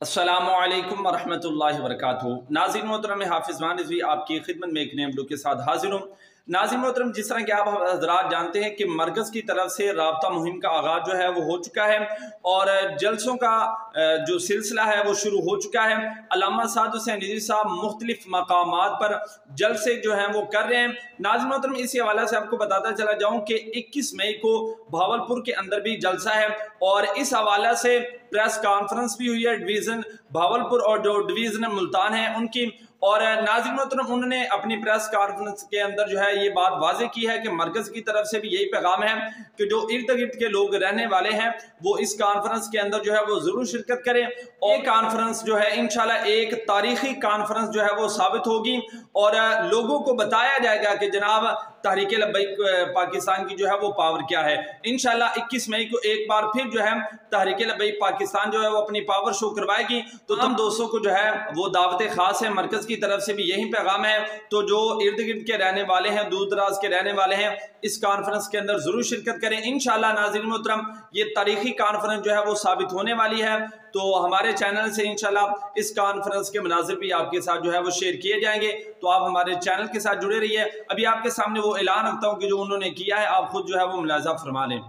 असलकम वरहमल वर्क नाजिन मोहतरम, हाफिज़ रिजवी आपकी खिदमत में एक नए के साथ हाजिर हूँ। नाजिन मोहतरम, जिस तरह के आप हजरात जानते हैं कि मरकज़ की तरफ़ से रबता मुहिम का आगाज़ जो है वो हो चुका है और जलसों का जो सिलसिला है वो शुरू हो चुका है। अलामा साद हुसैन नजी साहब मुख्तलिफ़ मकाम पर जलसे जो हैं वो कर रहे हैं। नाजिम मोहतरम, इसी हवाले से आपको बताता चला जाऊँ कि इक्कीस मई को भावलपुर के अंदर भी जलसा है और इस हवाले से प्रेस कॉन्फ्रेंस भी हुई है। डिवीज़न भावलपुर और जो डिवीज़न मुल्तान है, उनकी और नाजिम मोहतरम उन्होंने अपनी प्रेस कॉन्फ्रेंस के अंदर जो है ये बात वाजे की है कि मरकज़ की तरफ़ से भी यही पैगाम है कि जो इर्द गिर्द के लोग रहने वाले हैं वो इस कॉन्फ्रेंस के अंदर जो है वो ज़रूर शिरकत करें और कॉन्फ्रेंस जो है इनशाला एक तारीखी कॉन्फ्रेंस जो है वो साबित होगी और लोगों को बताया जाएगा कि जनाब तहरीक लब्बैक पाकिस्तान की जो है वो पावर क्या है। इनशाला इक्कीस मई को एक बार फिर जो है तहरीक लब्बैक पाकिस्तान जो है वो अपनी पावर शो करवाएगी। तो हम दोस्तों को जो है वो दावत खास है मरकज़ की तरफ़ से भी यही पैगाम है। तो जो इर्द गिर्द के रहने वाले हैं दूर दराज के रहने वाले हैं इस कॉन्फ्रेंस के अंदर ज़रूर शिरकत करें। इन नाजिर मोहतरम ये तारीखी कॉन्फ्रेंस जो है वो साबित होने वाली है। तो हमारे चैनल से इनशाला इस कॉन्फ्रेंस के मनाजिर भी आपके साथ जो है वो शेयर किए जाएँगे। तो आप हमारे चैनल के साथ जुड़े रहिए। अभी आपके सामने वो ऐलान रखता हूँ कि जो उन्होंने किया है आप खुद जो है वो मुलाजा फरमा लें।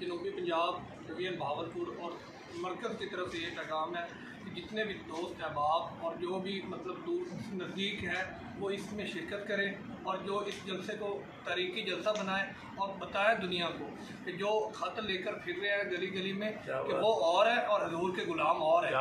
जनूबी पंजाब भावलपुर और मरकज़ की तरफ़ से ये पैगाम है कि जितने भी दोस्त अहबाब और जो भी मतलब दूर नज़दीक है वो इसमें शिरकत करें और जो इस जलसे को तरीकी जलसा बनाए और बताएँ दुनिया को कि जो खत लेकर फिर रहे हैं गली गली में कि वो और है और हजूर के गुलाम और है।